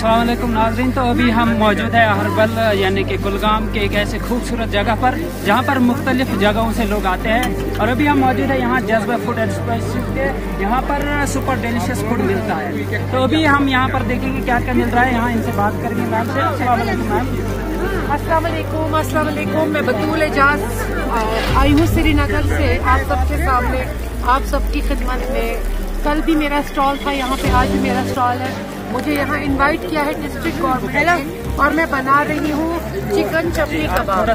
असलम नाजरीन तो अभी हम मौजूद है हरबल यानी कि कुलगाम के एक ऐसे खूबसूरत जगह पर, जहाँ पर मुख्तलिफ़ जगहों से लोग आते हैं। और अभी हम मौजूद है यहाँ जज्बा फ़ूड एंड के, यहाँ पर सुपर डिलीशियस फ़ूड मिलता है। तो अभी हम यहाँ पर देखेंगे क्या क्या मिल रहा है, यहाँ इनसे बात करेंगे मैम से। असलम मैम। अस्सलाम वालेकुम मैं बतूल एजाज आई हूँ श्रीनगर से। आप सबके सामने, आप सबकी खिदमत में। कल भी मेरा स्टॉल था, यहाँ पे आज भी मेरा स्टॉल है। मुझे यहाँ इनवाइट किया है डिस्ट्रिक्ट गवर्नमेंट और मैं बना रही हूँ चिकन चपली कबाब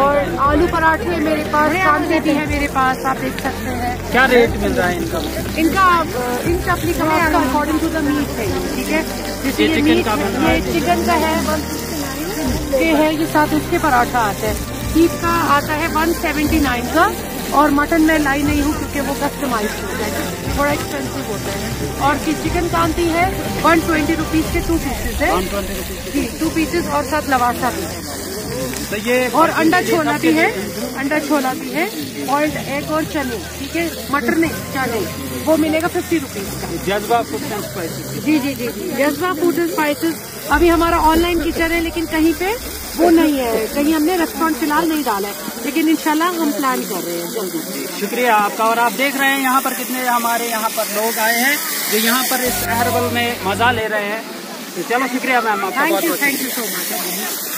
और आलू पराठे मेरे पास कांदे भी है मेरे पास आप देख सकते हैं। क्या रेट मिल रहा है इनका? इनका इन चपली कबाब का अकॉर्डिंग टू द मीट है ठीक है? जैसे ये चिकन मीट का रहा ये है। चिकन का है वन के है ये साथ उसके पराठा आता है। बीफ का आता है वन सेवेंटी नाइन का। और मटन मैं लाई नहीं हूँ क्योंकि वो कस्टमाइज होता है। थोड़ा एक्सपेंसिव होता है। और की चिकन कांति है वन ट्वेंटी रुपीज़ के टू पीसेज है। जी टू पीसेज और साथ लवासा भी। है तो ये और अंडा छोला भी है अंडा छोला भी है बॉइल्ड एग और चने ठीक है? मटर नहीं चने। वो मिलेगा फिफ्टी रुपीज़ का। जज्बा फ़ूड एंड स्पाइसेस जी जी जी जी। जज्बा फ़ूड एंड स्पाइसेस अभी हमारा ऑनलाइन किचन है लेकिन कहीं पे वो नहीं है। कहीं हमने रेस्टोरेंट फ़िलहाल नहीं डाला है लेकिन इंशाल्लाह हम प्लान कर रहे हैं जल्दी। शुक्रिया आपका। और आप देख रहे हैं यहाँ पर कितने हमारे यहाँ पर लोग आए हैं जो यहाँ पर इस हर्बल में मज़ा ले रहे हैं। तो चलो शुक्रिया ma'am thank you thank you so much